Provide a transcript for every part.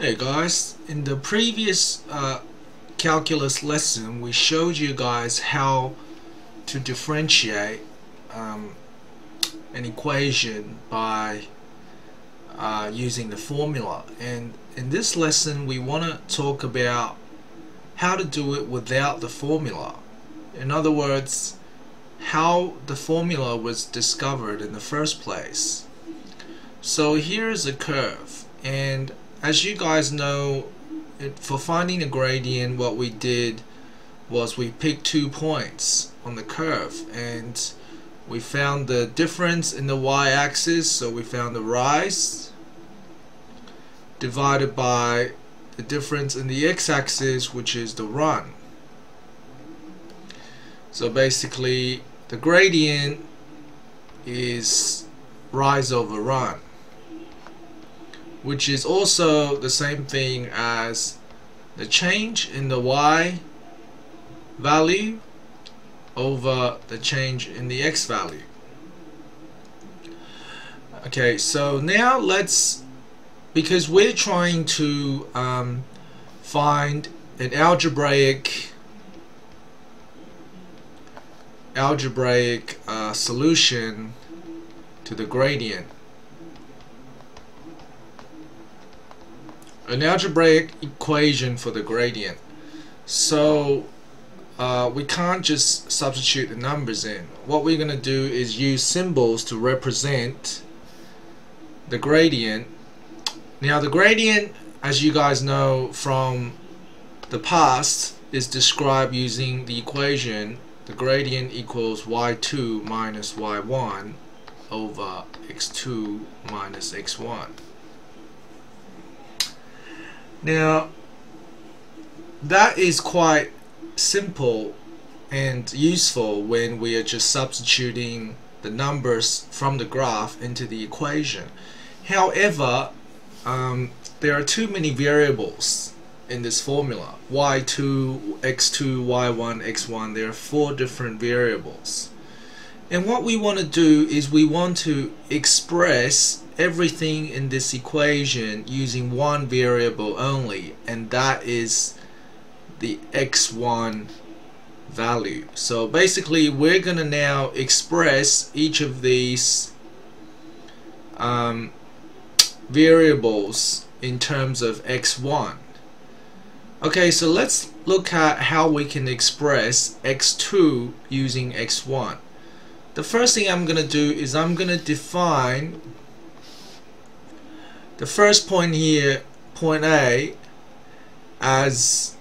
Hey guys, in the previous uh, calculus lesson we showed you guys how to differentiate um, an equation by uh, using the formula. And in this lesson we want to talk about how to do it without the formula. In other words how the formula was discovered in the first place. So here's a curve. And as you guys know for finding the gradient what we did was we picked two points on the curve and we found the difference in the y-axis so we found the rise divided by the difference in the x-axis which is the run. So basically the gradient is rise over run which is also the same thing as the change in the y value over the change in the x value. Okay so now let's because we're trying to um, find an algebraic algebraic uh, solution to the gradient an algebraic equation for the gradient. So uh, we can't just substitute the numbers in. What we're going to do is use symbols to represent the gradient. Now the gradient as you guys know from the past is described using the equation the gradient equals y2 minus y1 over x2 minus x1 now, that is quite simple and useful when we are just substituting the numbers from the graph into the equation. However, um, there are too many variables in this formula. y2, x2, y1, x1, there are four different variables. And what we want to do is we want to express everything in this equation using one variable only and that is the x1 value. So basically we're gonna now express each of these um, variables in terms of x1 okay so let's look at how we can express x2 using x1 the first thing I'm gonna do is I'm gonna define the first point here point A as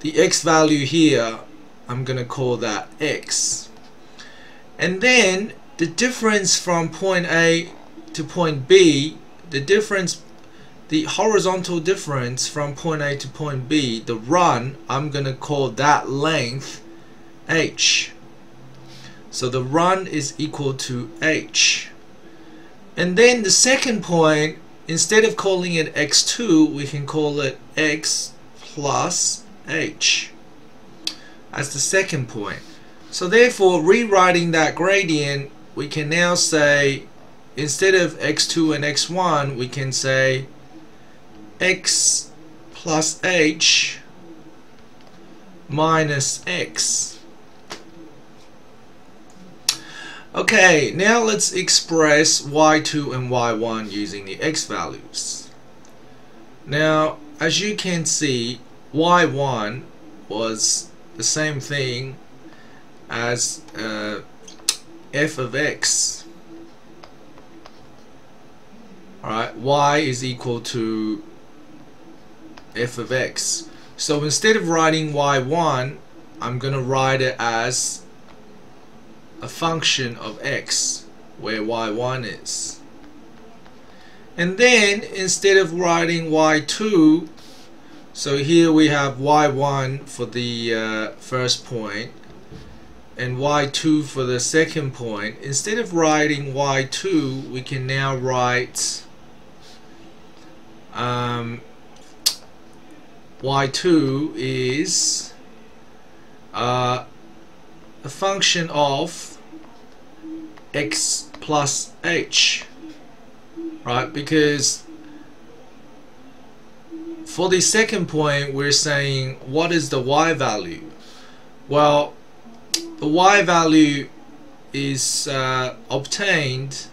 the x value here I'm gonna call that x. And then the difference from point A to point B the difference the horizontal difference from point A to point B the run I'm gonna call that length h. So the run is equal to h. And then the second point instead of calling it x2 we can call it x plus h as the second point. So therefore rewriting that gradient we can now say instead of x2 and x1 we can say x plus h minus x Okay, now let's express y2 and y1 using the x values. Now, as you can see, y1 was the same thing as uh, f of x. Alright, y is equal to f of x. So instead of writing y1, I'm going to write it as a function of x where y1 is. And then instead of writing y2 so here we have y1 for the uh, first point and y2 for the second point. Instead of writing y2 we can now write um, y2 is uh, a function of x plus h right because for the second point, we're saying what is the y value? Well, the y value is uh, obtained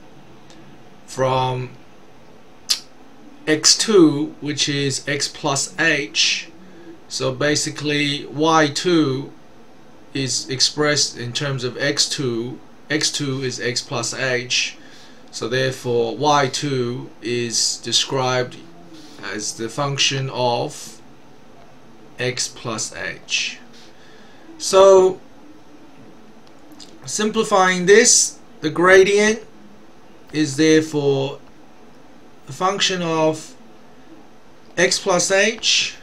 from x2 which is x plus h so basically y2 is expressed in terms of x2 x2 is x plus h so therefore y2 is described as the function of x plus h. So simplifying this the gradient is therefore a function of x plus h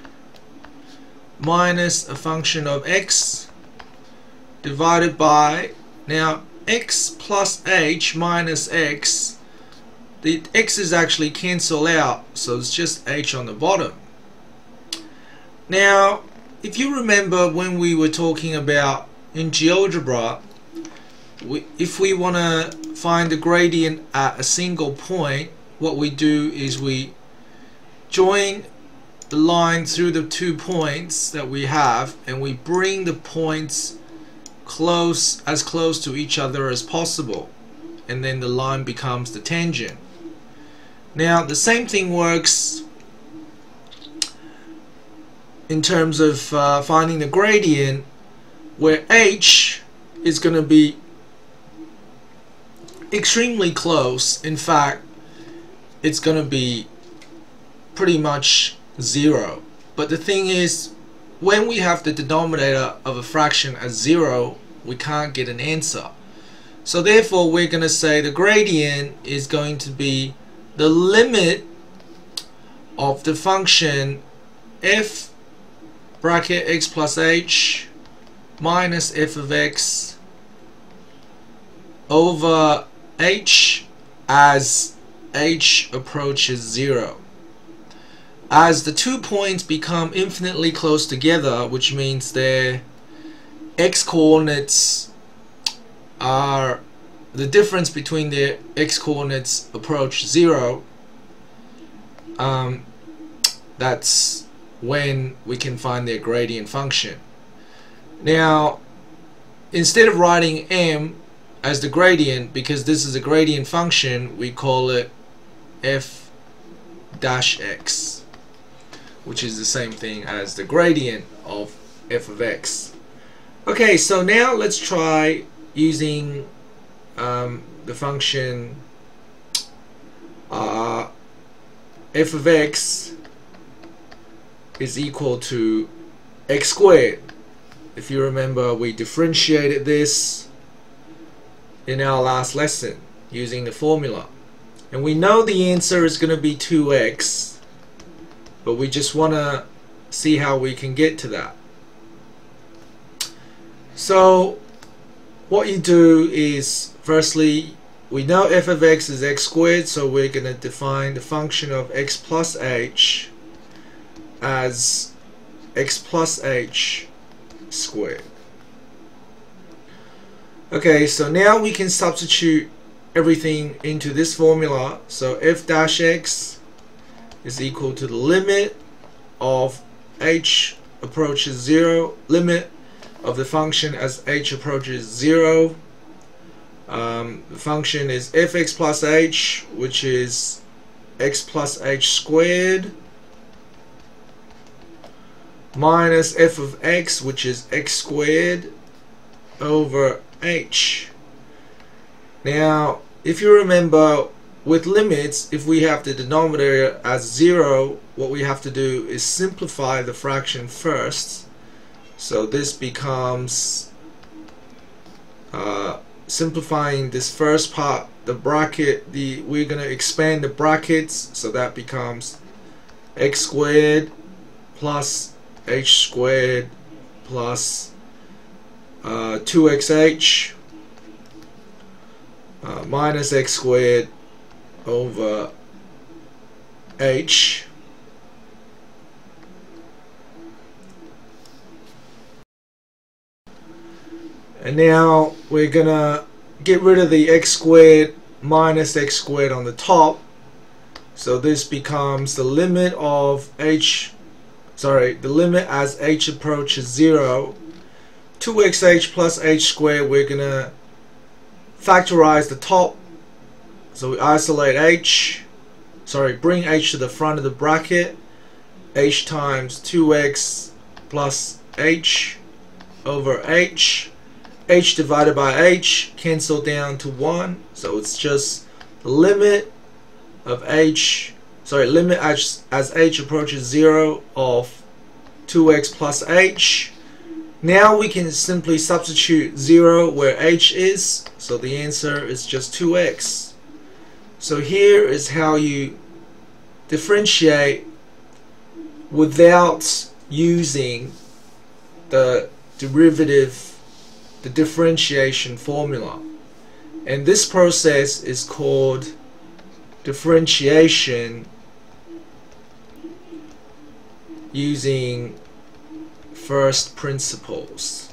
minus a function of x divided by now x plus h minus x the x is actually cancel out so it's just h on the bottom. Now if you remember when we were talking about in GeoGebra we, if we want to find the gradient at a single point what we do is we join the line through the two points that we have and we bring the points close as close to each other as possible. And then the line becomes the tangent. Now the same thing works in terms of uh, finding the gradient where h is going to be extremely close. In fact it's going to be pretty much zero. But the thing is when we have the denominator of a fraction as zero we can't get an answer so therefore we're going to say the gradient is going to be the limit of the function f bracket x plus h minus f of x over h as h approaches 0. As the two points become infinitely close together, which means their x coordinates are the difference between their x coordinates approach 0, um, that's when we can find their gradient function. Now, instead of writing m as the gradient, because this is a gradient function, we call it f dash x which is the same thing as the gradient of f of x. Okay so now let's try using um, the function uh, f of x is equal to x squared. If you remember we differentiated this in our last lesson using the formula. And we know the answer is going to be 2x, but we just want to see how we can get to that. So what you do is firstly we know f of x is x squared so we're going to define the function of x plus h as x plus h squared. Okay so now we can substitute everything into this formula. So f dash x is equal to the limit of h approaches 0, limit of the function as h approaches 0. Um, the function is fx plus h, which is x plus h squared, minus f of x, which is x squared, over h. Now, if you remember, with limits, if we have the denominator as 0, what we have to do is simplify the fraction first. So this becomes, uh, simplifying this first part, the bracket, the we're going to expand the brackets, so that becomes x squared plus h squared plus uh, 2xh uh, minus x squared over h and now we're gonna get rid of the x squared minus x squared on the top so this becomes the limit of h sorry, the limit as h approaches 0, 2xh plus h squared, we're going to factorize the top. So we isolate h, sorry, bring h to the front of the bracket, h times 2x plus h over h, h divided by h cancel down to 1, so it's just the limit of h. Sorry, limit as, as h approaches 0 of 2x plus h. Now we can simply substitute 0 where h is, so the answer is just 2x. So here is how you differentiate without using the derivative, the differentiation formula. And this process is called differentiation using first principles.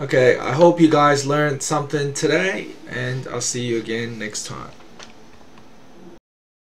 Okay, I hope you guys learned something today and I'll see you again next time.